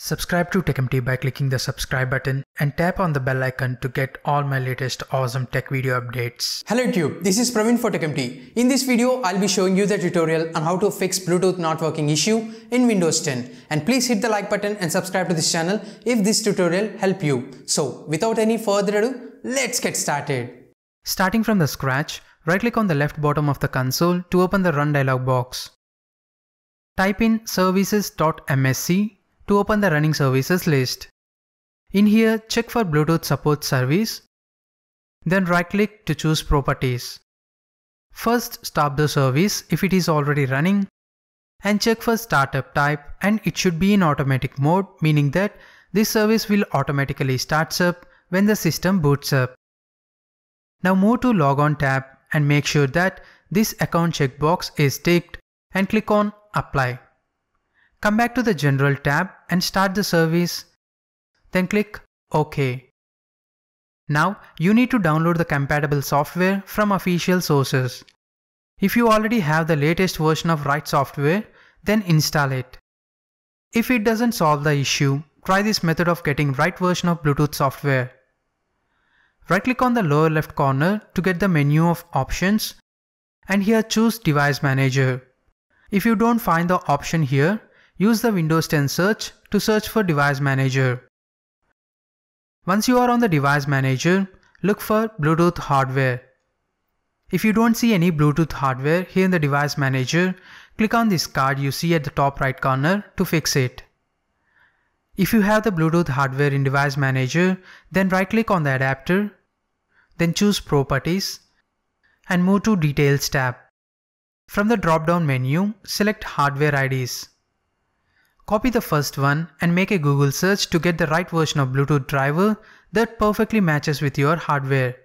Subscribe to TechEmpty by clicking the subscribe button and tap on the bell icon to get all my latest awesome tech video updates. Hello YouTube, this is Praveen for TechEmpty. In this video, I'll be showing you the tutorial on how to fix Bluetooth not working issue in Windows 10. And please hit the like button and subscribe to this channel if this tutorial helped you. So without any further ado, let's get started. Starting from the scratch, right click on the left bottom of the console to open the run dialog box. Type in services.msc to open the running services list. In here, check for Bluetooth support service. Then right click to choose properties. First stop the service if it is already running and check for startup type and it should be in automatic mode meaning that this service will automatically starts up when the system boots up. Now move to logon tab and make sure that this account checkbox is ticked and click on apply. Come back to the General tab and start the service. Then click OK. Now you need to download the compatible software from official sources. If you already have the latest version of right software, then install it. If it doesn't solve the issue, try this method of getting right version of Bluetooth software. Right click on the lower left corner to get the menu of options and here choose device manager. If you don't find the option here, use the Windows 10 search to search for device manager. Once you are on the device manager, look for Bluetooth hardware. If you don't see any Bluetooth hardware here in the device manager, click on this card you see at the top right corner to fix it. If you have the Bluetooth hardware in device manager, then right click on the adapter, then choose properties and move to details tab. From the drop down menu, select hardware IDs. Copy the first one and make a Google search to get the right version of Bluetooth driver that perfectly matches with your hardware.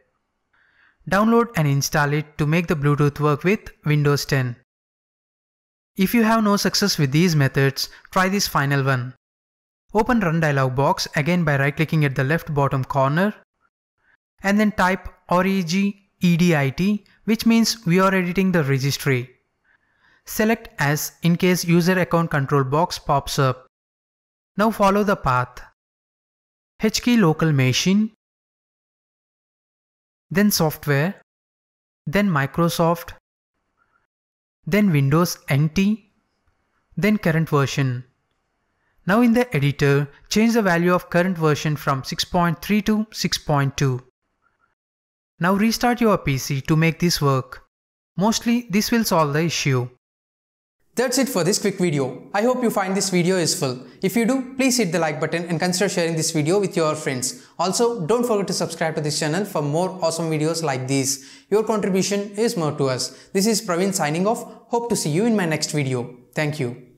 Download and install it to make the Bluetooth work with Windows 10. If you have no success with these methods, try this final one. Open Run dialog box again by right clicking at the left bottom corner and then type REGEDIT which means we are editing the registry. Select as in case user account control box pops up. Now follow the path. H key local machine, then software, then Microsoft, then Windows NT, then current version. Now in the editor, change the value of current version from 6.3 to 6.2. Now restart your PC to make this work. Mostly this will solve the issue. That's it for this quick video. I hope you find this video useful. If you do, please hit the like button and consider sharing this video with your friends. Also, don't forget to subscribe to this channel for more awesome videos like these. Your contribution is more to us. This is Praveen signing off. Hope to see you in my next video. Thank you.